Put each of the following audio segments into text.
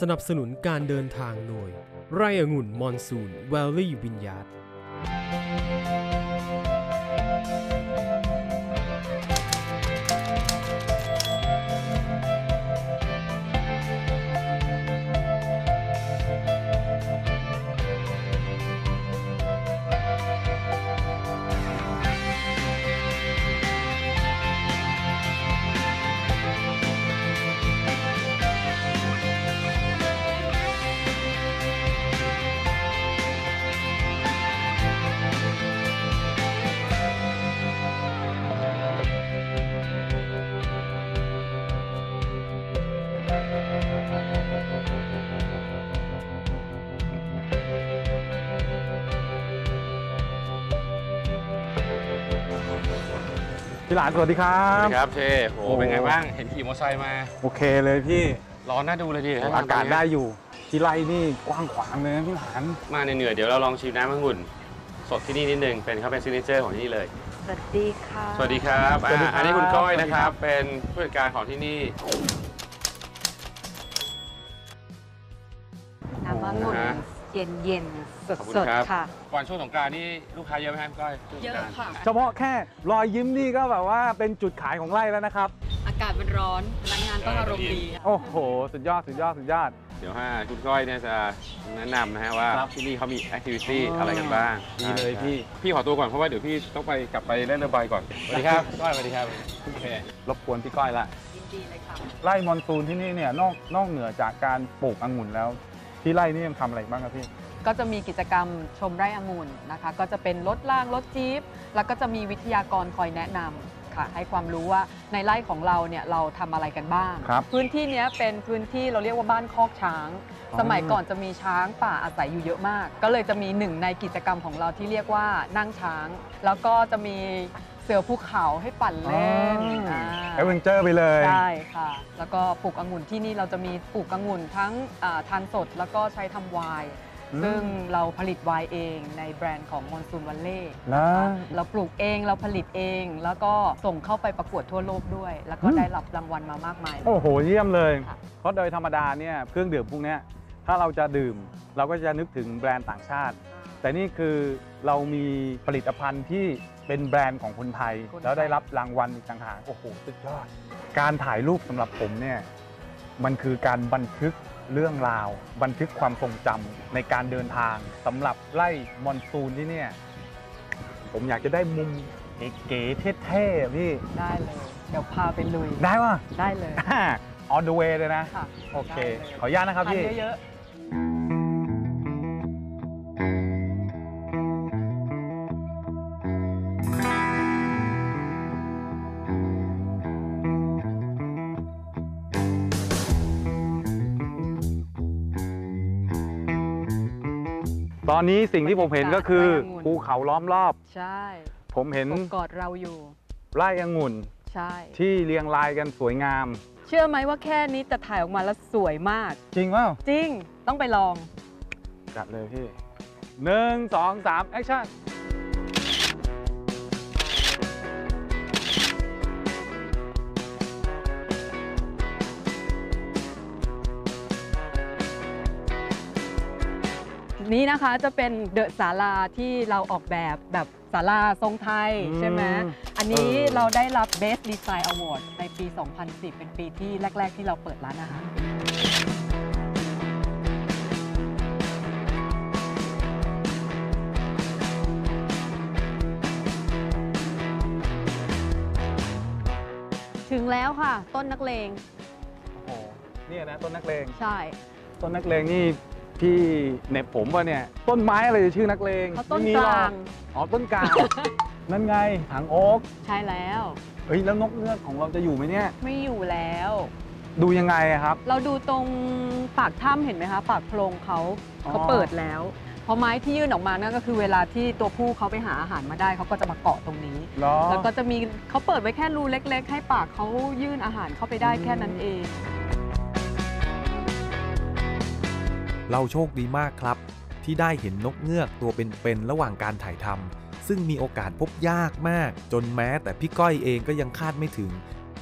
สนับสนุนการเดินทางโดย ไร่องุ่นมอนซูน แวลลี่วินยาร์ด พี่หลานสวัสดีครัสวับสดีครับเชโหโอ้เป็นไงบ้าง เห็นขี่มอเตอร์ไซค์มา โอเคเลยพี่ร้อนน่าดูเลยดิโอ้อากาศได้อยู่ ที่ไร่นี่กว้างขวางเลยนะพี่หลาน มาเหนื่อยๆเดี๋ยวเราลองชิมน้ำองุ่น สดที่นี่นิดนึง เป็นเขาเป็น signature ของที่นี่เลย สวัสดีค่ะสวัสดีครับอ่าอันนี้คุณก้อยนะครับ เป็นผู้จัดการของที่นี่ น้ำองุ่นนะฮะ เย็นเย็นๆสดขอบคุณสดครับค่ะ ก่อนช่วงสงกรานต์นี่ลูกค้าเยอะไหมครับก้อยช่วงสเยงอะกรานต์ค่ะ เฉพาะแค่รอยยิ้มนี่ก็แบบว่าเป็นจุดขายของไร่แล้วนะครับ อากาศมันร้อนพนักงานต้องอารมณ์ดีค่ะ โอ้โห สุดยอด สุดยอด สุดยอด เดี๋ยวให้คุณก้อยเนี่ยจะแนะนำนะฮะว่าครับที่นี่เขามีแอคทิวิตี้อ๋อออะไรกันบ้างดีเลยพี่ พี่ขอตัวก่อนเพราะว่าเดี๋ยวพี่ต้องไปกลับไปเล่นเรือใบก่อนสวัสดีครับก้อยสวัสดีครับโอเค รบกวนพี่ก้อยละยินดีเลยค่ะ ไร่มอนซูนที่นี่เนี่ยนอกนอกเหนือจากการปลูกองุ่นแล้ว ที่ไร่นี่ยังทำอะไรบ้างครับพี่ ก็จะมีกิจกรรมชมไร่องุ่นนะคะ ก็จะเป็นรถล่างรถจี๊ปแล้วก็จะมีวิทยากรคอยแนะนำค่ะ ให้ความรู้ว่าในไร่ของเราเนี่ยเราทำอะไรกันบ้าง ครับพื้นที่เนี้ยเป็นพื้นที่เราเรียกว่าบ้านคอกช้าง อ๋อ สมัยก่อนจะมีช้างป่าอาศัยอยู่เยอะมาก ก็เลยจะมีหนึ่งในกิจกรรมของเราที่เรียกว่านั่งช้าง แล้วก็จะมี เสือภูเขาให้ปั่นเล่นอ๋ออ่าเอเวนเจอร์ไปเลย ใช่ค่ะ แล้วก็ปลูกองุ่นที่นี่เราจะมีปลูกองุ่นทั้งอ่าทานสดแล้วก็ใช้ทำไวน์อืมซึ่งเราผลิตไวน์เองในแบรนด์ของมอนซูนวันเล่นะ เราปลูกเองเราผลิตเอง แล้วก็ส่งเข้าไปประกวดทั่วโลกด้วย แล้วก็ได้รับรางวัลมามากมายเลย โอ้โห เยี่ยมเลย ค่ะ เพราะโดยธรรมดาเนี่ยเครื่องดื่มพวกเนี้ยถ้าเราจะดื่ม เราก็จะนึกถึงแบรนด์ต่างชาติ แต่นี่คือเรามีผลิตภัณฑ์ที่เป็นแบรนด์ของคนไทย แล้วได้รับรางวัลอีกต่างหากโอ้โหสุดยอด การถ่ายรูปสำหรับผมเนี่ยมันคือการบันทึกเรื่องราว บันทึกความทรงจำในการเดินทางสำหรับไล่มอนซูนที่เนี่ยผมอยากจะได้มุมเก๋ๆเท่ๆอะพี่ ได้เลย เดี๋ยวพาไปลุย ได้ป่ะ ได้เลย on the way เลยนะ ค่ะโอเค ได้เลยขออนุญาตนะครับทานพี่ เยอะ ตอนนี้สิ่งที่ผมเห็นก็คือไร่องุ่นภูเขาล้อมรอบๆใช่ผมเห็นอบกอดเราอยู่ ไร่องุ่นใช่ ที่เรียงรายกันสวยงาม เชื่อไหมว่าแค่นี้แต่ถ่ายออกมาแล้วสวยมาก จริงเปล่าจริงต้องไปลอง จัดเลยพี่หนึ่งสองสามแอคชั่น นี้นะคะจะเป็นเดอะศาลาที่เราออกแบบแบบศาลาทรงไทยอืมใช่ไหมอันนี้เออเราได้รับ Best Design Award ในปี 2010 เป็นปีที่แรก ๆ ที่เราเปิดร้านอาหารถึงแล้วค่ะ ต้นนักเลงโอ้โหเนี่ยนะต้นนักเลง ใช่ ต้นนักเลงนี่ พี่เหน็บผมว่าเนี่ยต้นไม้อะไรจะชื่อนักเลงเขาต้นไม่มีกหรอลาง อ๋อต้นกลาง นั่นไงถังโอ๊กใช่แล้ว เฮ้ยแล้วนกเงือกของเราจะอยู่ไหมเนี่ย ไม่อยู่แล้ว ดูยังไงอะครับ เราดูตรงปากถ้ำเห็นไหมคะ ปากโพรงเขาอ๋อ เขาเปิดแล้ว เพราะไม้ที่ยื่นออกมานั่นก็คือเวลาที่ตัวผู้เขาไปหาอาหารมาได้เขาก็จะมาเกาะตรงนี้ เหรอ แล้วก็จะมีเขาเปิดไว้แค่รูเล็ก ๆ ให้ปากเขายื่นอาหารเข้าไปได้อืมแค่นั้นเอง เราโชคดีมากครับ ที่ได้เห็นนกเงือกตัวเป็นๆระหว่างการถ่ายทำซึ่งมีโอกาสพบยากมาก จนแม้แต่พี่ก้อยเองก็ยังคาดไม่ถึง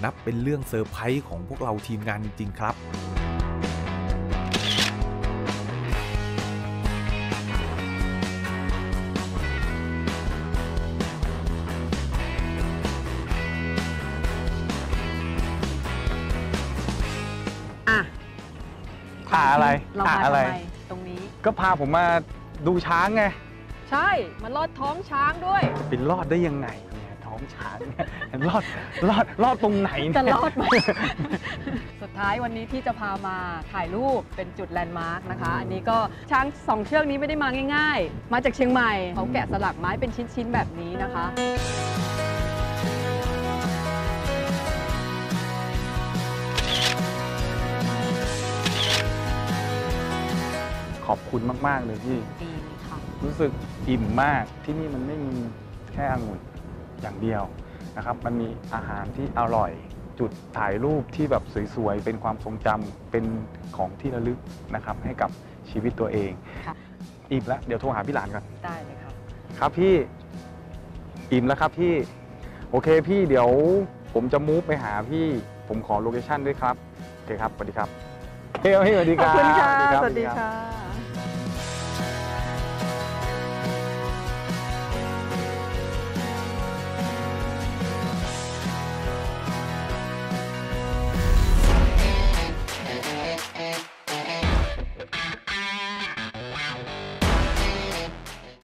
นับเป็นเรื่องเซอร์ไพรส์ของพวกเราทีมงานจริงๆครับ อ่าอะไรเราอ่ามาอะไรทำไมตรงนี้ ก็พาผมมาดูช้างไงใช่มาลอดท้องช้างด้วยเป็นรอดได้ยังไงเนี่ยท้องช้างเนี่ยรอดรอดรอดตรงไหนเนี่ยจะรอดไหม สุดท้ายวันนี้ที่จะพามาถ่ายรูปเป็นจุดแลนด์มาร์กนะคะ อันนี้ก็ช้างสองเชือกนี้ไม่ได้มาง่าย ๆ มาจากเชียงใหม่เขาแกะสลักไม้เป็นชิ้น ๆ แบบนี้นะคะ ขอบคุณมาก ๆ เลยพี่ดีเลยค่ะรู้สึกอิ่มมากที่นี่มันไม่มีแค่องุ่นอย่างเดียวนะครับ มันมีอาหารที่อร่อย จุดถ่ายรูปที่แบบสวย ๆ เป็นความทรงจำเป็นของที่ระลึกนะครับ ให้กับชีวิตตัวเองค่ะ อิ่มแล้วเดี๋ยวโทรหาพี่หลานก่อน ได้เลยค่ะ ครับพี่อิ่มแล้วครับพี่ โอเคพี่เดี๋ยวผมจะ move ไปหาพี่ ผมขอ location ด้วยครับ โอเคครับสวัสดีครับเฮ้ยพี่สวัสดีขคอบรับคุณค่ะรับสวัสดีรับค่ะ